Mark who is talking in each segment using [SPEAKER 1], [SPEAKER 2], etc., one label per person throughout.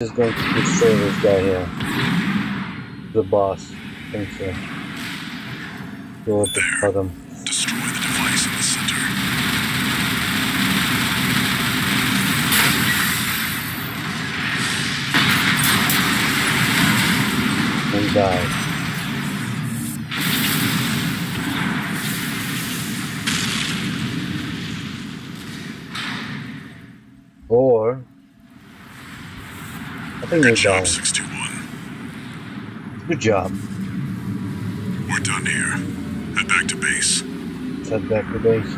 [SPEAKER 1] Just going to destroy this guy here. The boss. I think so. Go at the bottom.
[SPEAKER 2] Destroy the device in the center.
[SPEAKER 1] and die. Or I think
[SPEAKER 2] Good job,
[SPEAKER 1] done.
[SPEAKER 2] 621.
[SPEAKER 1] Good job.
[SPEAKER 2] We're done here. Head back to base.
[SPEAKER 1] Let's head back to base.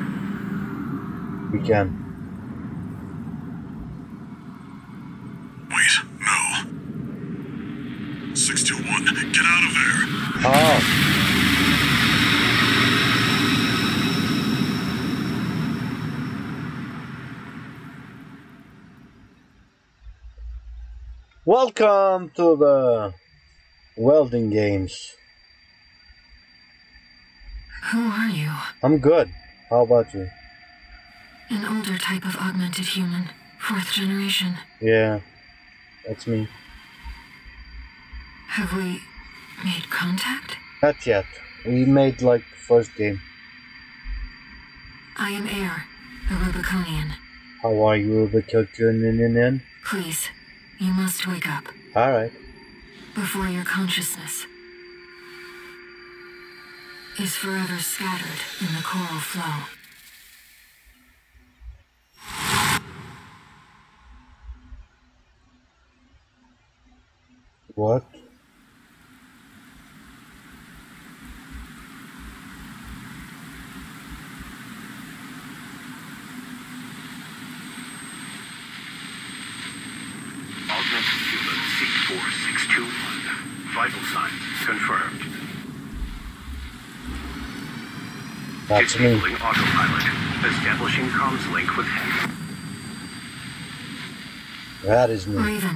[SPEAKER 1] We can.
[SPEAKER 2] Wait, no. 621, get out of there.
[SPEAKER 1] Oh. Welcome to the welding games.
[SPEAKER 3] Who are you?
[SPEAKER 1] I'm good. How about you?
[SPEAKER 3] An older type of augmented human, fourth generation.
[SPEAKER 1] Yeah, that's me.
[SPEAKER 3] Have we made contact?
[SPEAKER 1] Not yet. We made like first game.
[SPEAKER 3] I am Ayre, a Rubiconian.
[SPEAKER 1] How are you, Rubiconian?
[SPEAKER 3] Please, you must wake up
[SPEAKER 1] Alright.
[SPEAKER 3] before your consciousness is forever scattered in the coral flow.
[SPEAKER 1] What? That's me.
[SPEAKER 4] Autopilot. Establishing comms link with head.
[SPEAKER 1] That is me.
[SPEAKER 3] Raven,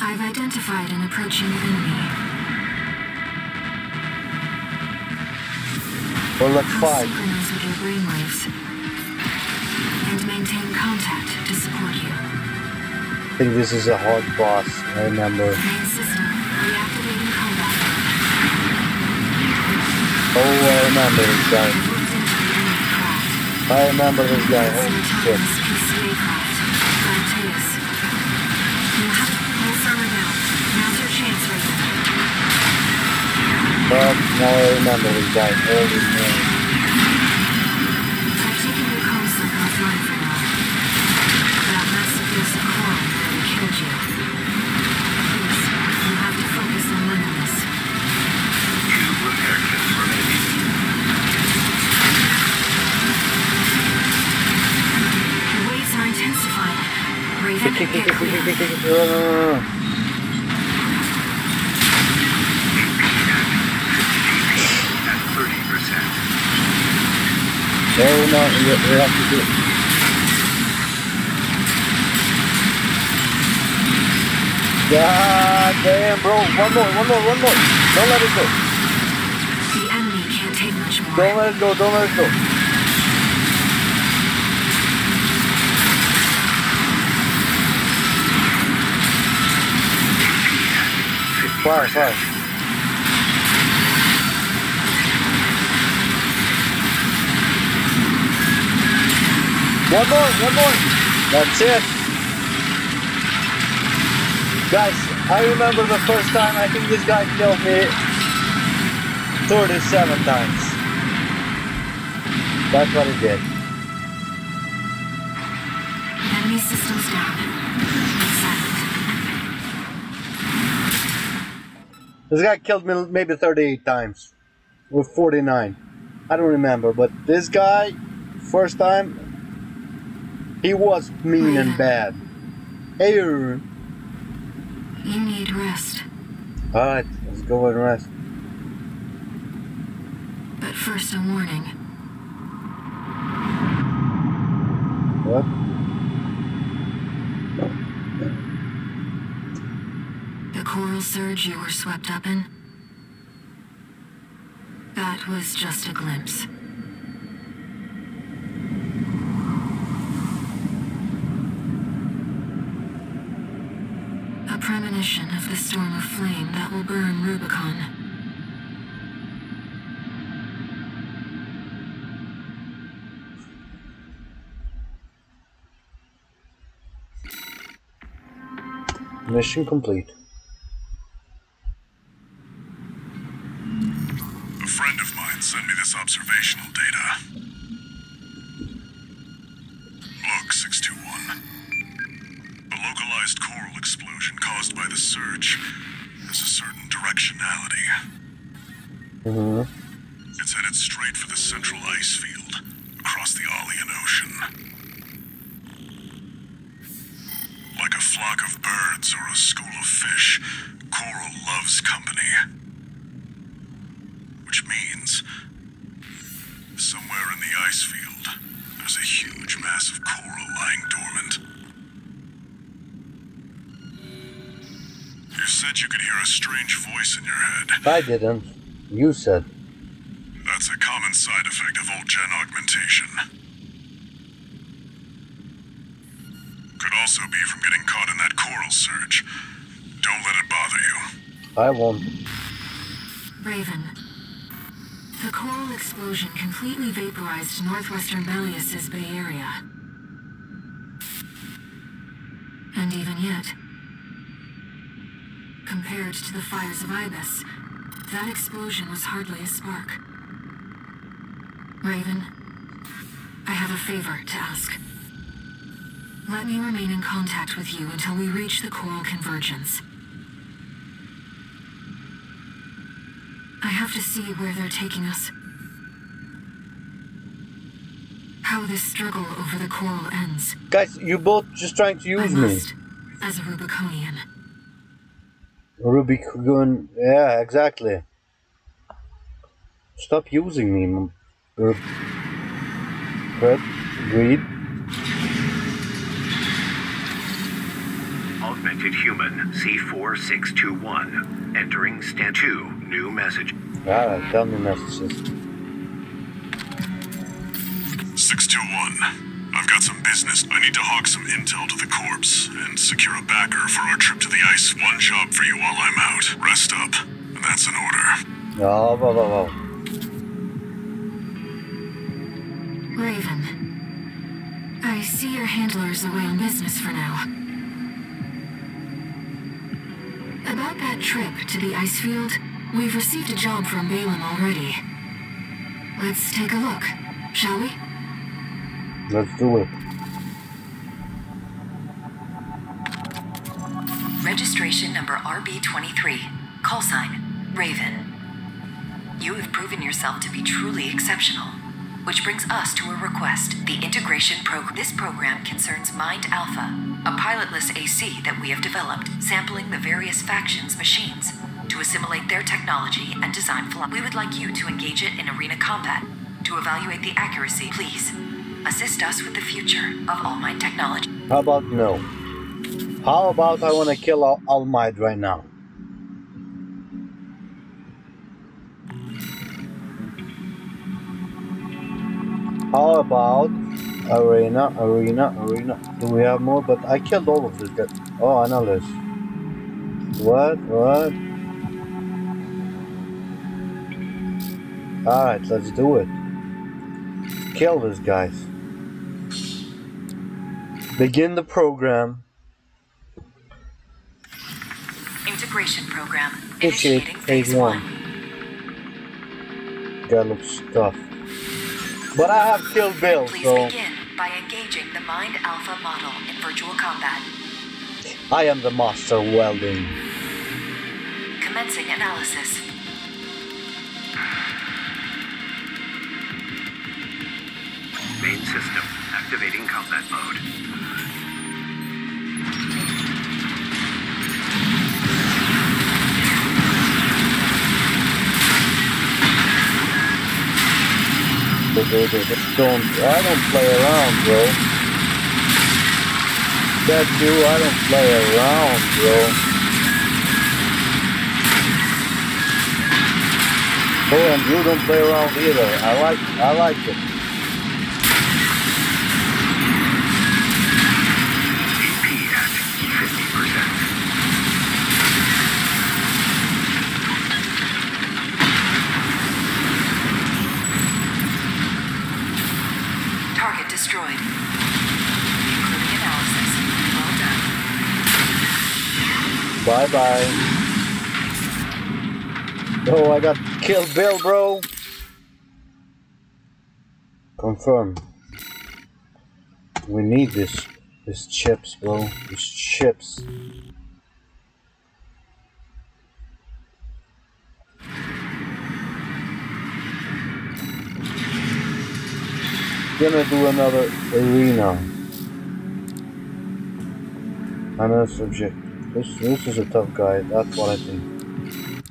[SPEAKER 3] I've identified an approaching enemy.
[SPEAKER 1] Well, let's fight.
[SPEAKER 3] synchronize with your brainwaves and maintain contact to support you.
[SPEAKER 1] I think this is a hard boss. I remember.
[SPEAKER 3] Main system reactivating combat mode.
[SPEAKER 1] Oh, I remember this guy. I remember this guy. Holy shit.
[SPEAKER 3] Forward now.
[SPEAKER 1] I remember this guy. Holy man. No, no, no, no.
[SPEAKER 4] At 30%.
[SPEAKER 1] No, no, you, you have to do it. God damn, bro. One more, one more, one more. Don't let it go.
[SPEAKER 3] The enemy can't take much more.
[SPEAKER 1] Don't let it go. Don't let it go. One more, one more. That's it. Guys, I remember the first time I think this guy killed me 37 times. That's what he did.
[SPEAKER 3] Enemy systems down.
[SPEAKER 1] This guy killed me maybe 38 times. Or 49. I don't remember, but this guy, first time, he was mean and bad. Hey,
[SPEAKER 3] You need rest.
[SPEAKER 1] alright, let's go and rest.
[SPEAKER 3] But first, a warning.
[SPEAKER 1] What?
[SPEAKER 3] Surge you were swept up in? That was just a glimpse. A premonition of the storm of flame that will burn Rubicon.
[SPEAKER 1] Mission complete.
[SPEAKER 2] A friend of mine sent me this observational data. Look, 621. The localized coral explosion caused by the surge has a certain directionality.
[SPEAKER 1] Mm hmm
[SPEAKER 2] It's headed straight for the central ice field across the Alian Ocean. Like a flock of birds or a school of fish, coral loves company. Which means, somewhere in the ice field, there's a huge mass of coral lying dormant. You said you could hear a strange voice in your head.
[SPEAKER 1] I didn't. You said.
[SPEAKER 2] That's a common side effect of old gen augmentation. Could also be from getting caught in that coral surge. Don't let it bother you.
[SPEAKER 1] I won't.
[SPEAKER 3] Raven. The coral explosion completely vaporized northwestern Belius's Bay Area. And even yet, compared to the fires of Ibis, that explosion was hardly a spark. Raven, I have a favor to ask. Let me remain in contact with you until we reach the coral convergence. I have to see where they're taking us. How this struggle over the coral ends.
[SPEAKER 1] Guys, you both just trying to use me.
[SPEAKER 3] must, as a Rubiconian.
[SPEAKER 1] Rubicon. Yeah, exactly. Stop using me. m- Rub. Read.
[SPEAKER 4] Augmented human C4621. Entering stand 2. New message.
[SPEAKER 1] Alright, tell me messages.
[SPEAKER 2] 621. I've got some business. I need to hawk some intel to the corpse and secure a backer for our trip to the ice. One job for you while I'm out. Rest up. And that's an order.
[SPEAKER 1] Oh, wow, wow, wow.
[SPEAKER 3] Raven. I see your handler's away on business for now. About that trip to the ice field, we've received a job from Balam already. Let's take a look, shall we?
[SPEAKER 1] Let's do it.
[SPEAKER 5] Registration number RB23. Call sign Raven. You have proven yourself to be truly exceptional. Which brings us to a request. The integration program. This program concerns Mind Alpha, a pilotless AC that we have developed, sampling the various factions' machines to assimilate their technology and design flaws. We would like you to engage it in arena combat to evaluate the accuracy. Please assist us with the future of Allmind technology.
[SPEAKER 1] How about no? How about I want to kill Al- Almighty right now? How about arena, arena, arena? Do we have more? But I killed all of this guy. Oh, analyst. What? What? Alright, let's do it. Kill this guys. Begin the program.
[SPEAKER 5] Integration program initiating
[SPEAKER 1] phase
[SPEAKER 5] phase
[SPEAKER 1] one.
[SPEAKER 5] one.
[SPEAKER 1] Guy looks tough. But I have killed Bill,
[SPEAKER 5] Please
[SPEAKER 1] so
[SPEAKER 5] begin by engaging the Mind Alpha model in virtual combat.
[SPEAKER 1] I am the master welding.
[SPEAKER 5] Commencing analysis.
[SPEAKER 4] Main system. Activating combat mode.
[SPEAKER 1] Don't. I don't play around, bro. That you, I don't play around, bro. Oh, and you don't play around either. I like, I like it. Bye bye. Oh, I got killed, Bill, bro. Confirm. We need this. These chips, bro. These chips. Gonna do another arena. Another subject. This this is a tough guy. That's what I think.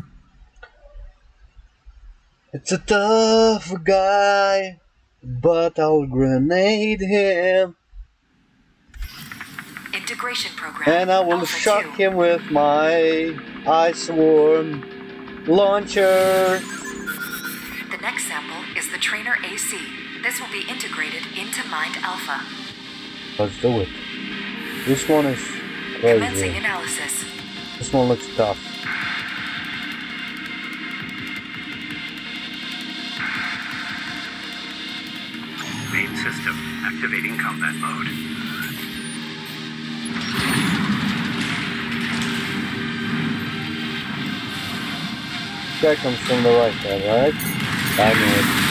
[SPEAKER 1] It's a tough guy, but I'll grenade him.
[SPEAKER 5] Integration program.
[SPEAKER 1] And I will
[SPEAKER 5] Alpha
[SPEAKER 1] shock
[SPEAKER 5] 2.
[SPEAKER 1] him with my ice worm launcher.
[SPEAKER 5] The next sample is the Trainer AC. This will be integrated into Mind Alpha.
[SPEAKER 1] Let's do it. This one is
[SPEAKER 5] Commencing analysis.
[SPEAKER 1] This one looks tough.
[SPEAKER 4] Main system activating combat mode.
[SPEAKER 1] Guy comes from the right side, right? I knew it.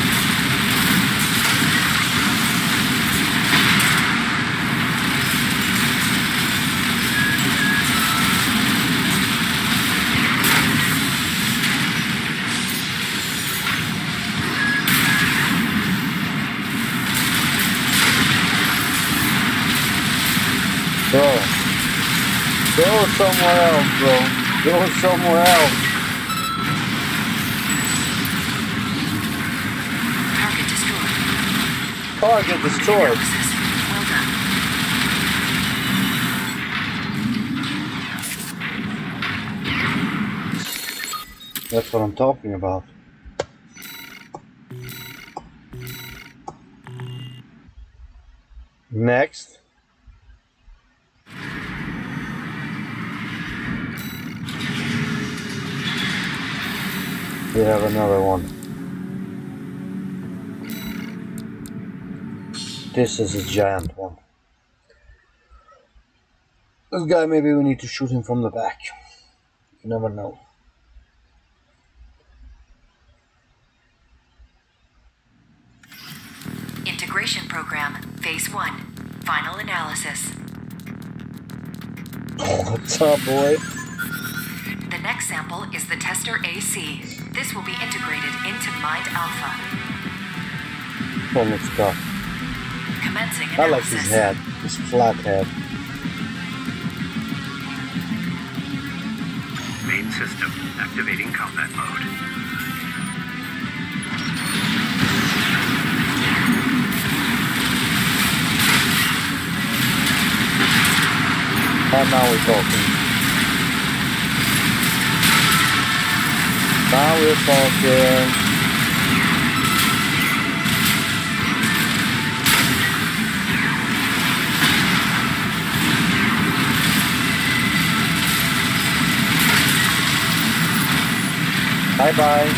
[SPEAKER 1] Go. Go somewhere else, bro. Go somewhere else.
[SPEAKER 5] Target destroyed.
[SPEAKER 1] Target destroyed.
[SPEAKER 5] Well done.
[SPEAKER 1] That's what I'm talking about. Next. We have another one. This is a giant one. This guy, maybe we need to shoot him from the back. You never know.
[SPEAKER 5] Integration program. Phase 1. Final analysis.
[SPEAKER 1] What's up, boy?
[SPEAKER 5] The next sample is the Tester AC. This will be integrated into Mind Alpha.
[SPEAKER 1] One looks tough.
[SPEAKER 5] Commencing
[SPEAKER 1] I like his head, his flat head.
[SPEAKER 4] Main system activating combat mode.
[SPEAKER 1] And now we're talking. Now we're talking. Bye bye.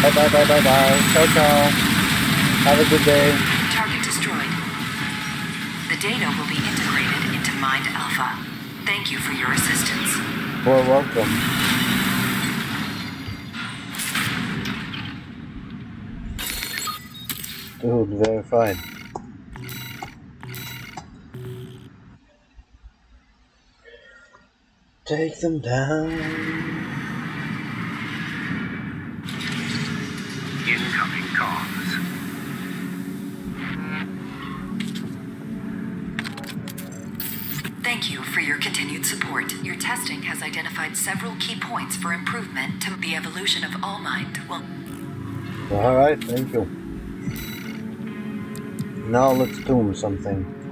[SPEAKER 1] Bye bye bye bye bye. Ciao ciao. Have a good day.
[SPEAKER 5] Target destroyed. The data will be integrated into Mind Alpha. Thank you for your assistance.
[SPEAKER 1] You're welcome. Dude, very fine. Take them down.
[SPEAKER 4] Incoming comms.
[SPEAKER 5] Thank you for your continued support. Your testing has identified several key points for improvement to the evolution of Allmind. Well,
[SPEAKER 1] Alright, thank you. Now let's do something.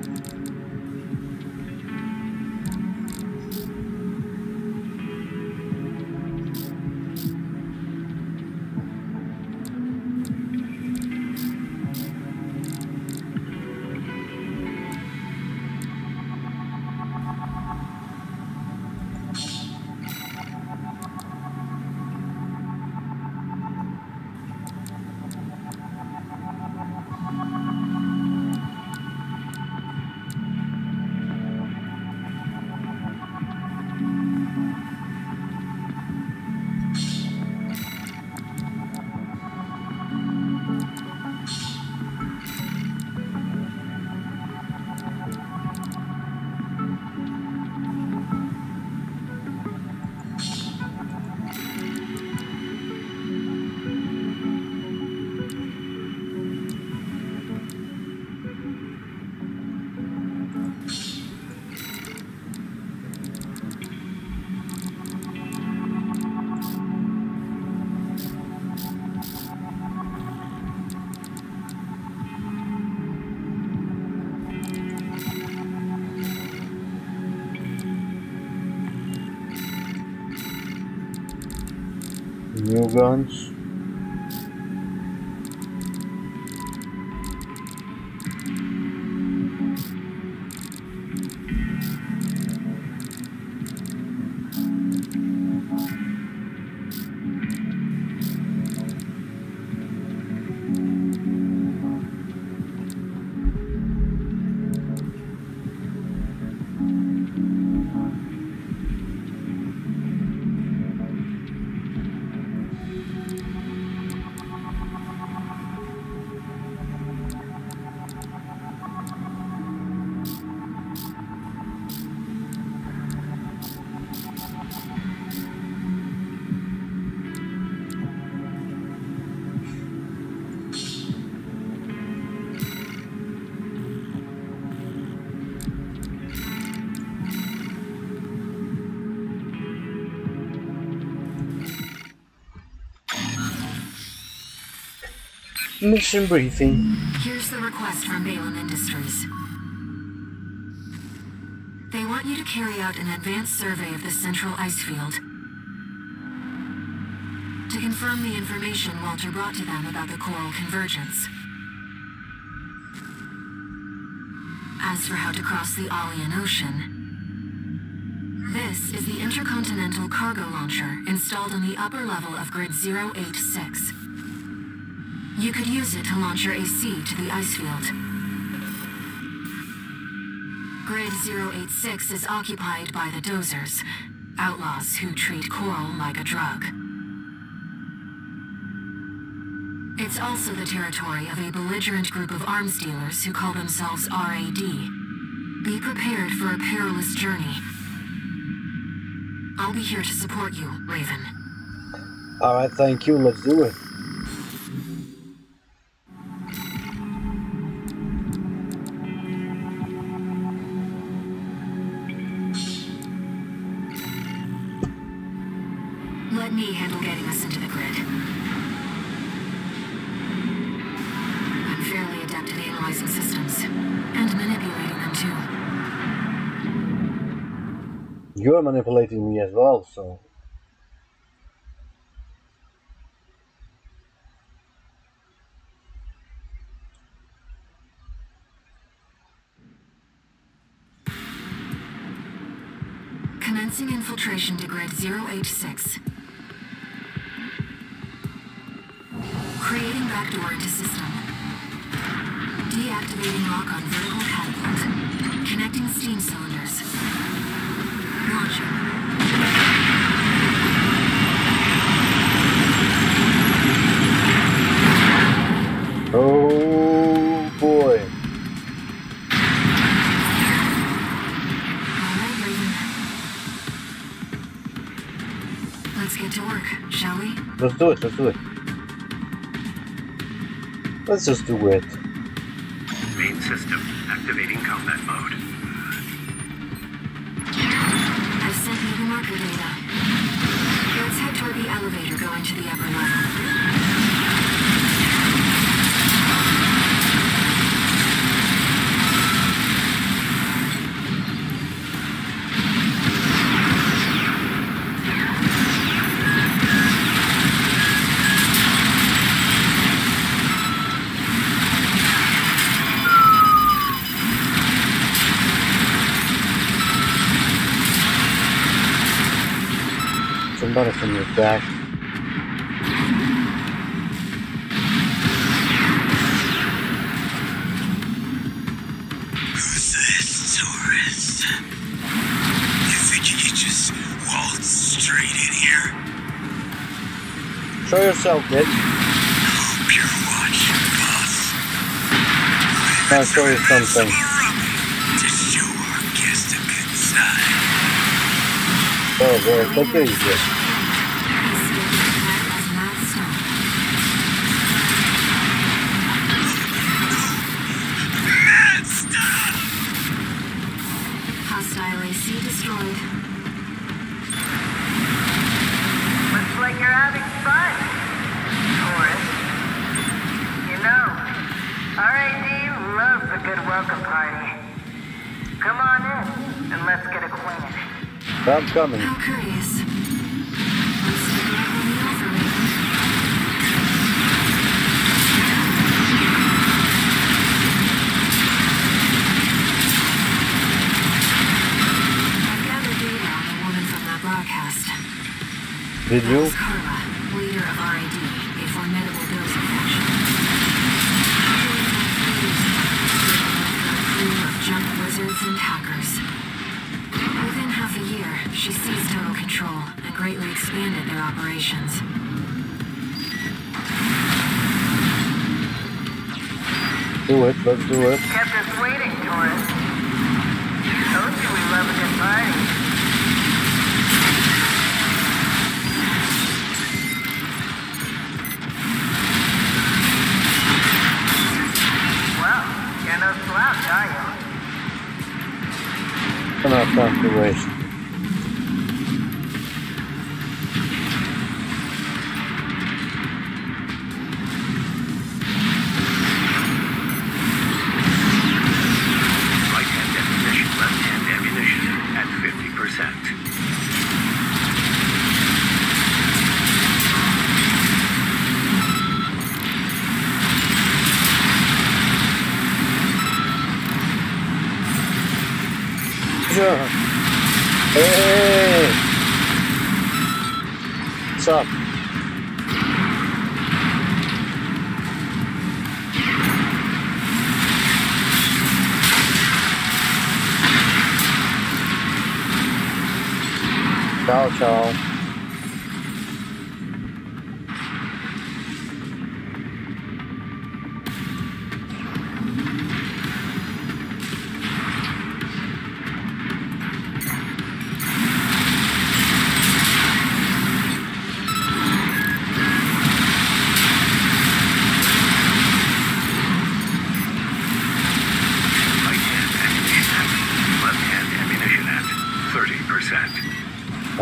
[SPEAKER 1] New guns. Mission briefing.
[SPEAKER 3] Here's the request from Balam Industries. They want you to carry out an advanced survey of the central ice field. To confirm the information Walter brought to them about the coral convergence. As for how to cross the Alian Ocean, this is the intercontinental cargo launcher installed on the upper level of Grid 086. You could use it to launch your AC to the ice field. Grid 086 is occupied by the Dosers, outlaws who treat coral like a drug. It's also the territory of a belligerent group of arms dealers who call themselves RAD. Be prepared for a perilous journey. I'll be here to support you, Raven.
[SPEAKER 1] Alright, thank you. Let's do it. You're manipulating me as well, so.
[SPEAKER 3] Commencing infiltration to grid 086. Creating backdoor into system. Deactivating lock on vertical catapult. Connecting steam cylinders. Launching.
[SPEAKER 1] Oh boy.
[SPEAKER 3] Let's get to work, shall we?
[SPEAKER 1] Let's do it, let's do it. Let's just do it.
[SPEAKER 4] Main system activating combat mode.
[SPEAKER 3] Let's head toward the elevator going to the upper level.
[SPEAKER 1] Somebody from your back.
[SPEAKER 6] Who's this tourist? You think you could just waltz straight in here?
[SPEAKER 1] Show yourself, bitch.
[SPEAKER 6] Hope boss.
[SPEAKER 1] I'll show you something.
[SPEAKER 6] Show.
[SPEAKER 1] Oh boy, it easy.
[SPEAKER 3] He's
[SPEAKER 7] welcome party. Come on in, and let's get acquainted.
[SPEAKER 1] I'm coming.
[SPEAKER 3] Curious.
[SPEAKER 1] Did you?
[SPEAKER 3] Greatly expanded their operations.
[SPEAKER 1] Do it, let's do it.
[SPEAKER 7] Kept us waiting, tourist. Told you we love a good party. Well, you're no slouch, are you?
[SPEAKER 1] Don't have time to waste.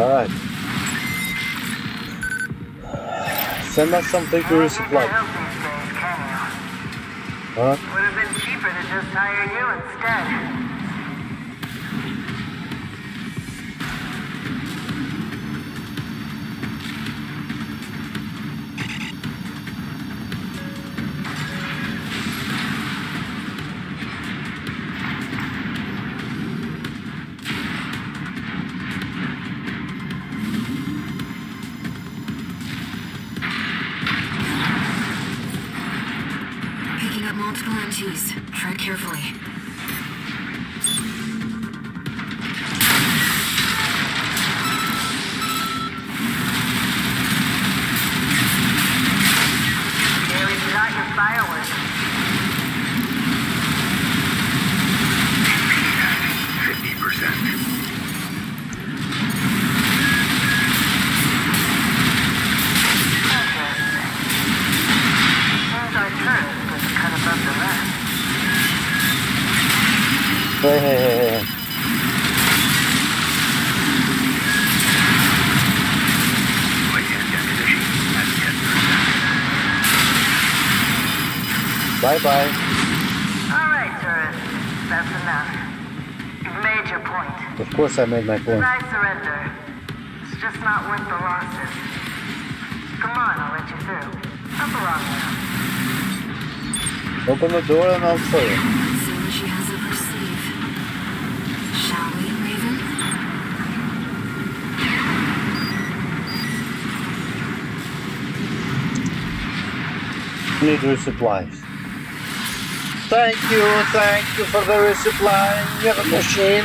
[SPEAKER 1] Alright. Send us something to resupply.
[SPEAKER 7] help these days, can you?
[SPEAKER 1] Huh?
[SPEAKER 7] Would have been cheaper to just hire you instead.
[SPEAKER 1] Bye bye.
[SPEAKER 7] All right, tourist. That's enough. You've made your point.
[SPEAKER 1] Of course I made my point.
[SPEAKER 7] I surrender. It's just not worth the losses. Come on, I'll let you through. Up along now.
[SPEAKER 1] Open the door and I'll show you.
[SPEAKER 3] See she has up her. Shall we, Raven?
[SPEAKER 1] Need resupplies. Thank you, thank you for the resupply, your machine.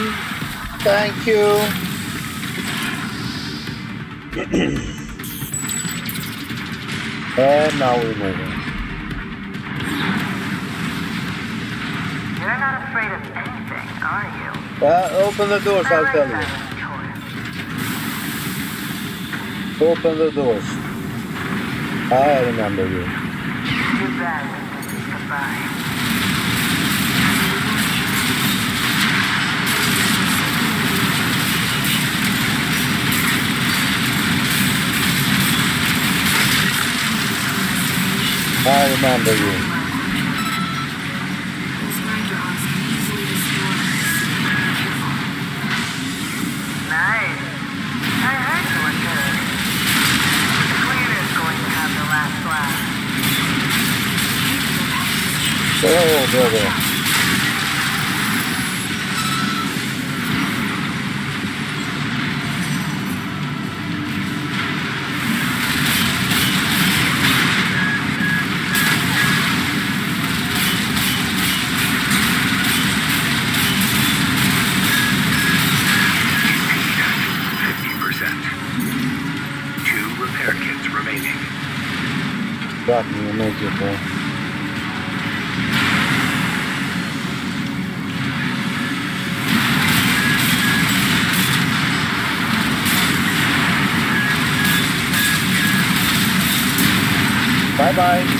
[SPEAKER 1] Thank you. and now we're moving.
[SPEAKER 7] You're not afraid of anything, are you?
[SPEAKER 1] Uh, open the doors, I'll tell you.
[SPEAKER 7] you.
[SPEAKER 1] Open the doors. I remember you.
[SPEAKER 7] Too bad we did this goodbye.
[SPEAKER 1] I remember you.
[SPEAKER 3] Those grinder ops can easily destroy us. Be careful.
[SPEAKER 7] Nice. I heard you were good. The cleaner's going to have the last laugh.
[SPEAKER 1] Oh, there, there. got me immediately. Bye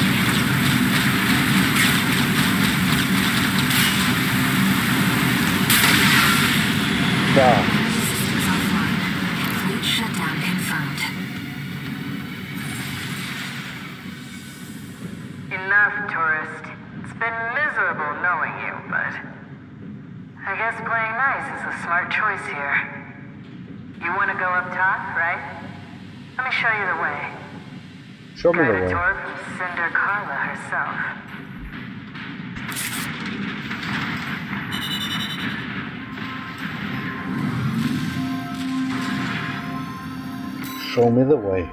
[SPEAKER 1] Show me the way.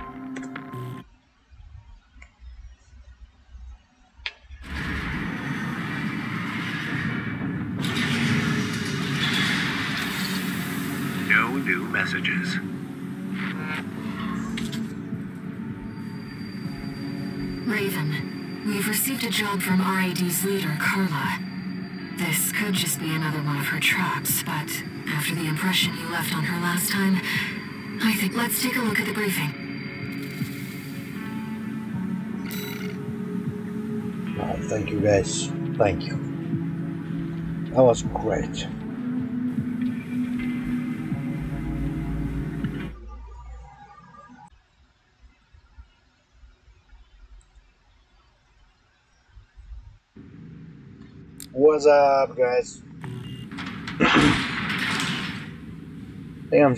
[SPEAKER 4] No new messages.
[SPEAKER 3] Raven, we've received a job from RAD's leader, Carla. This could just be another one of her traps, but after the impression you left on her last time, I think let's take a look at the briefing.
[SPEAKER 1] Oh, thank you guys. Thank you. That was great. What's up, guys? I think I'm